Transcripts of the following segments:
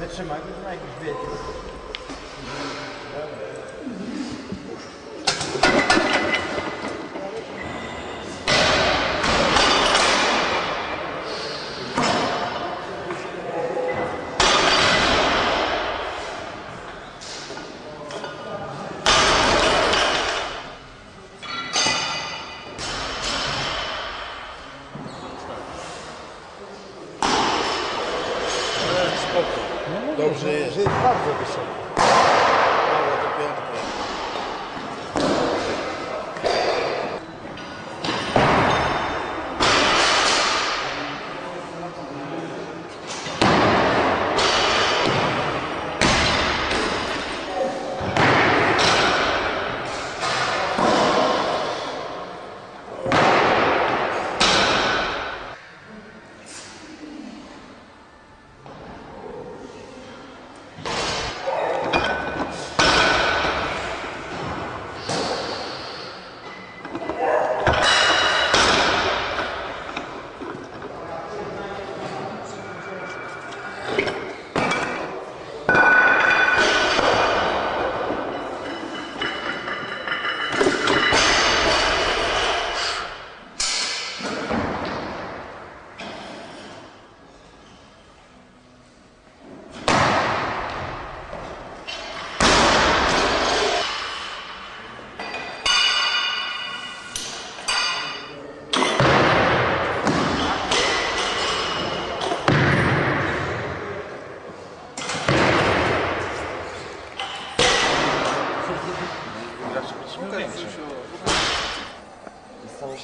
Wytrzymaj, wytrzymaj jakiś wiecie.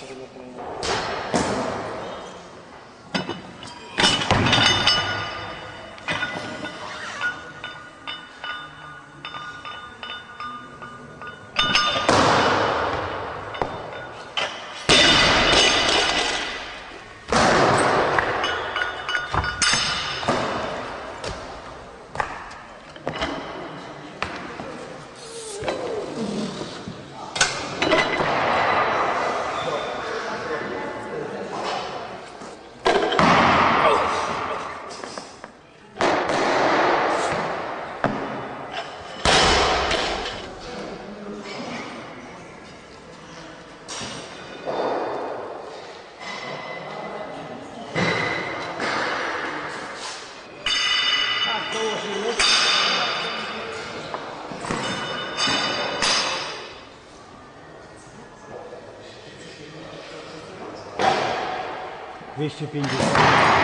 Tak, dołożymy. Dwieście pięćdziesiąt.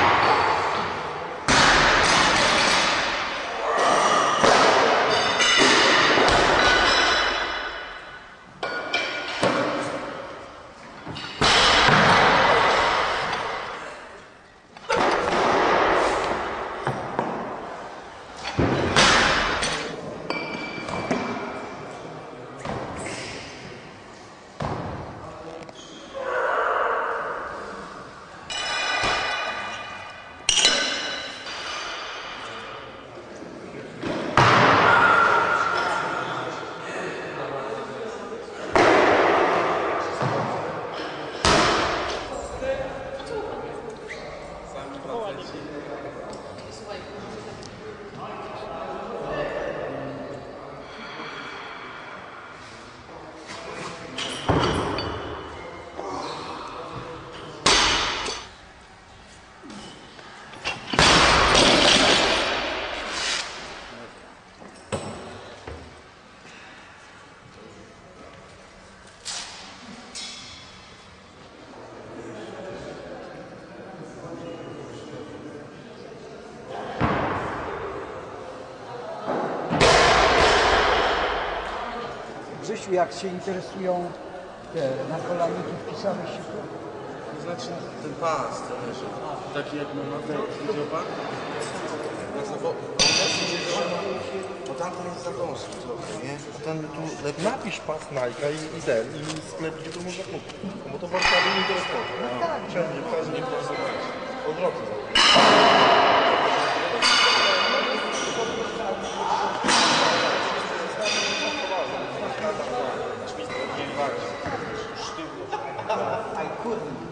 Grzesiu, jak się interesują te nakolaniki, wpisałeś się tu? To znaczy ten pas, to wiesz, taki jak ma ten wideopak. Ja za bo, bo tamten jest za wąski trochę, nie? A ten tu, lepiej napisz pas Nike i, i ten, i sklep, gdzie to można kupić. No bo to Warszawy nie interesuje. No tak. Wszędzie, w każdym interesować. Odwrotnie. I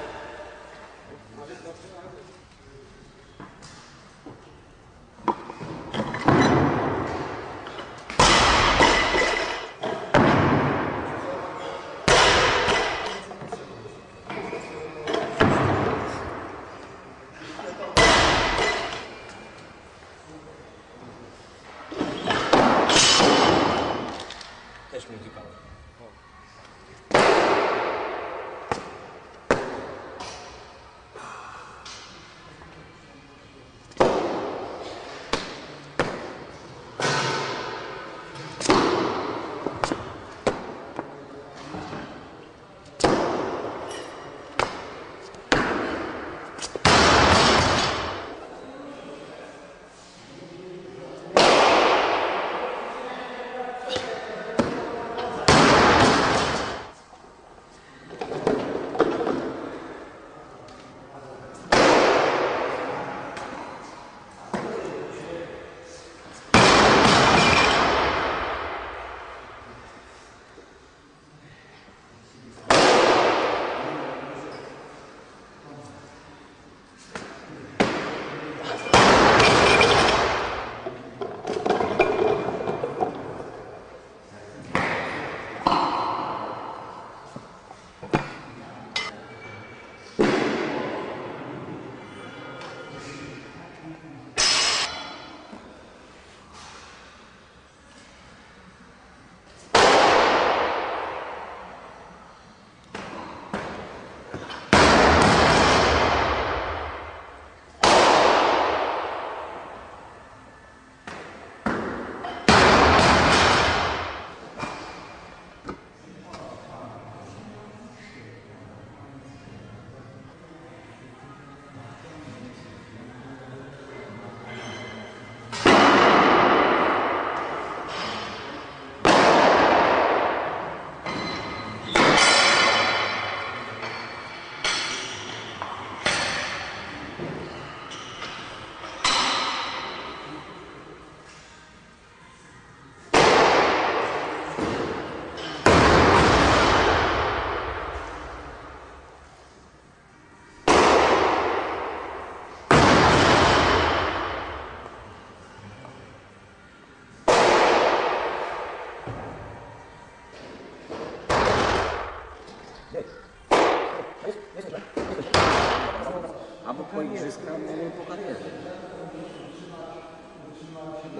自己搞。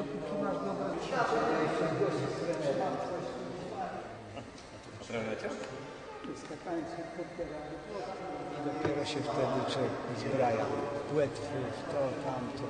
Dopóki masz dobre ćwiczenia, podbieramy. I dopiero się wtedy człowiek uzbraja. Płetwy, to, tamto.